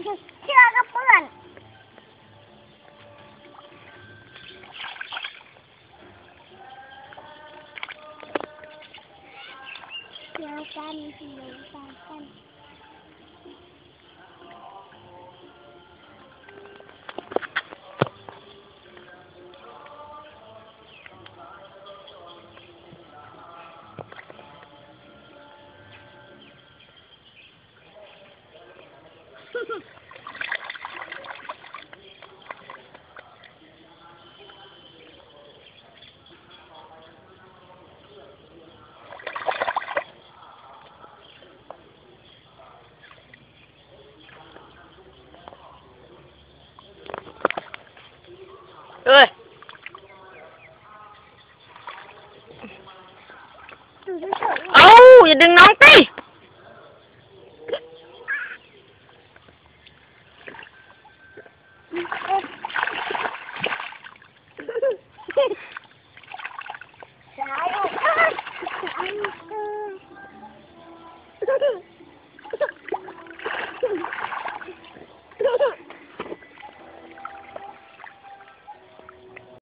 Silahkan pelan. Silahkan, silahkan. ơi. Ô đừng nóng tí. Trái